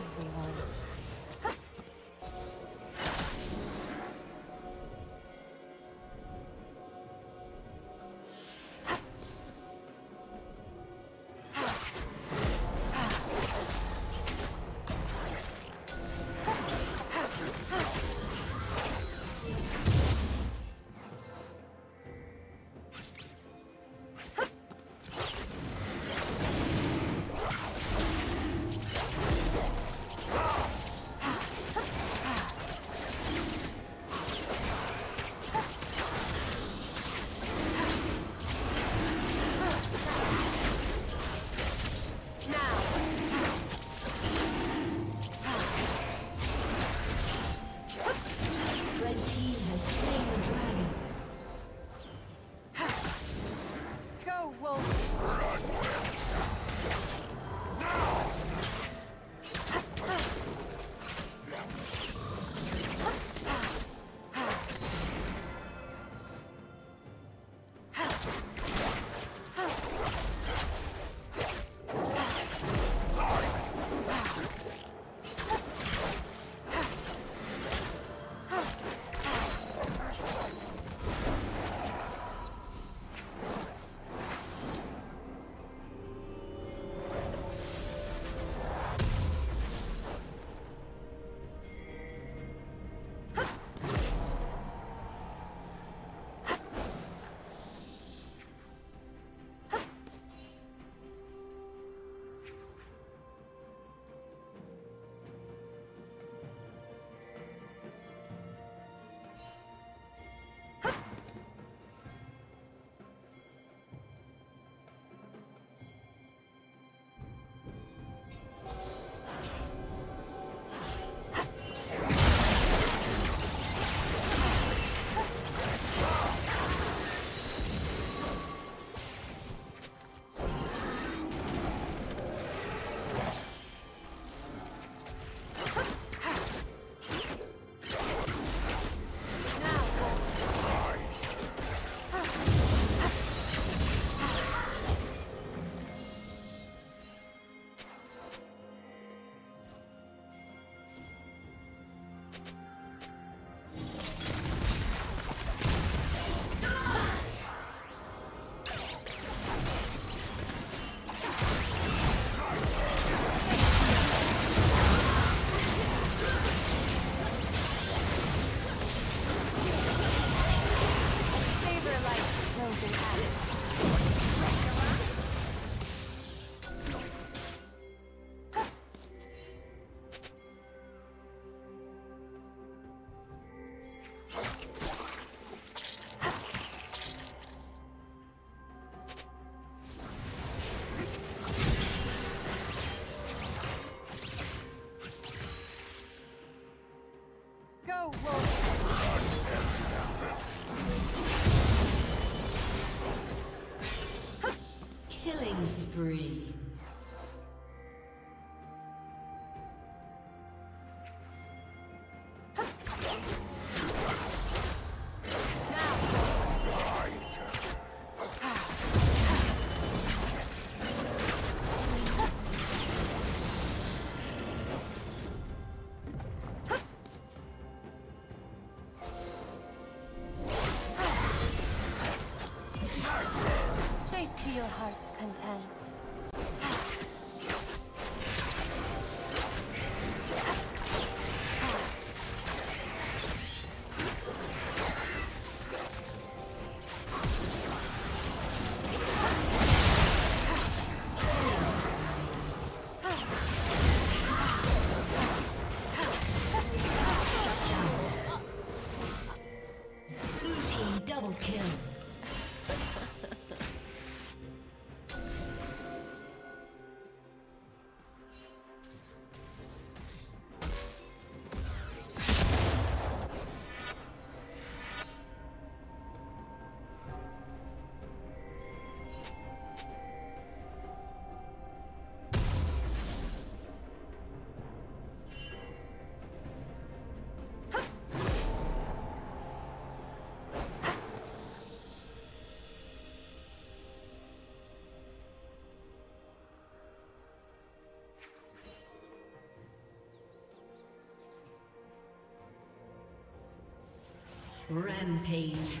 everyone. content. Rampage.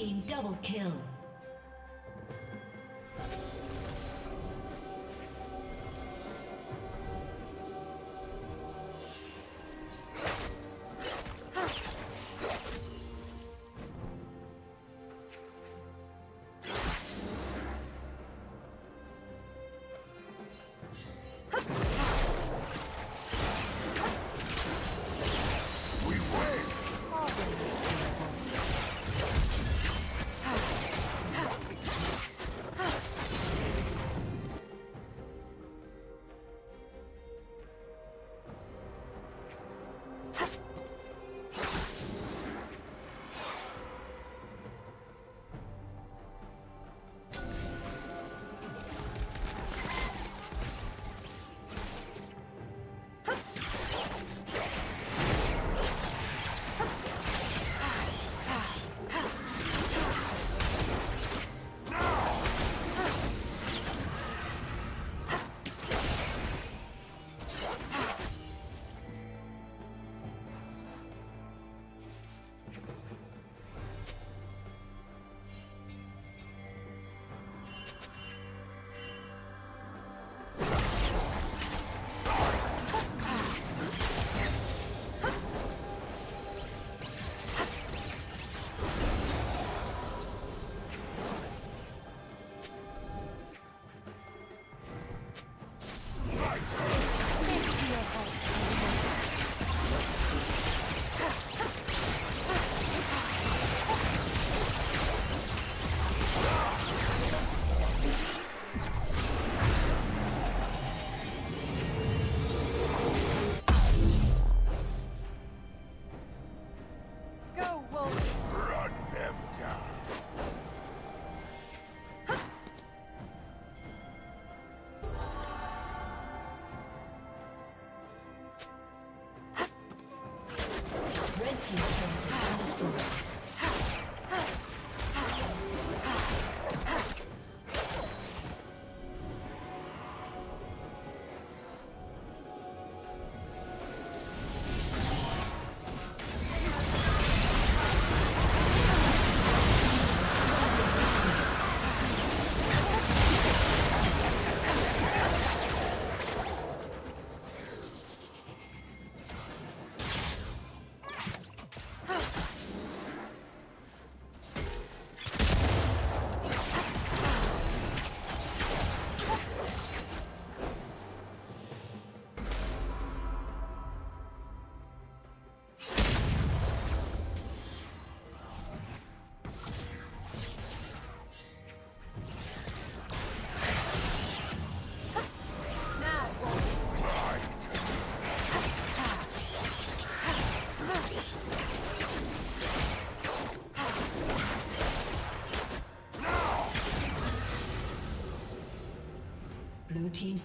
Team double kill.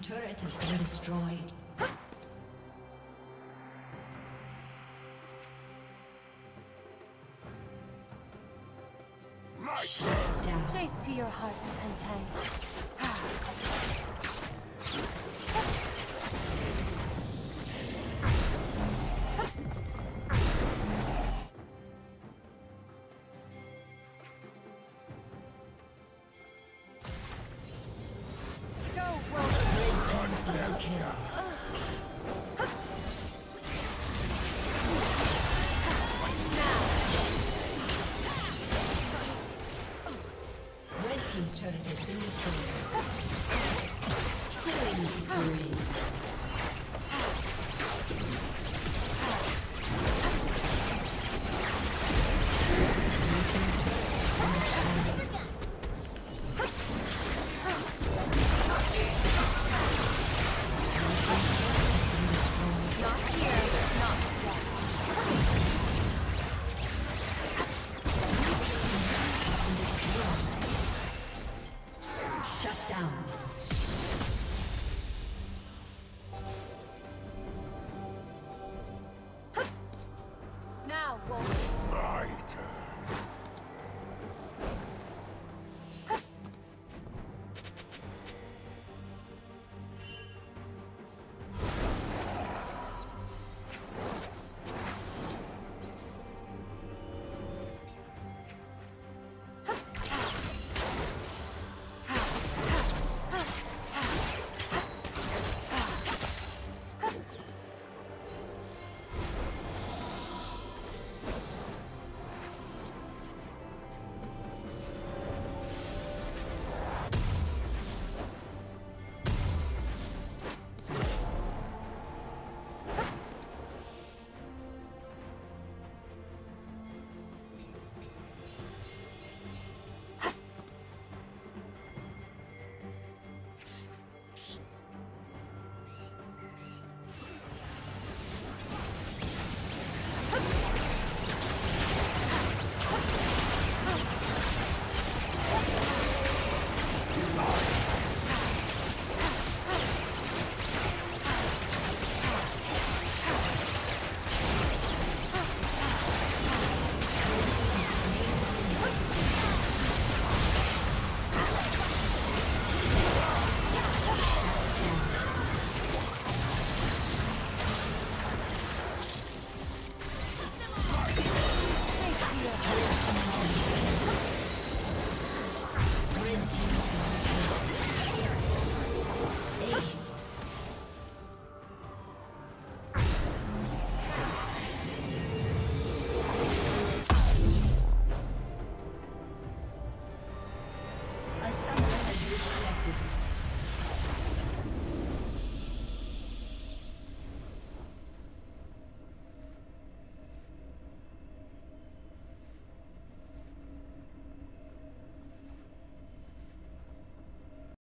Turret has been destroyed. Chase to your heart's content.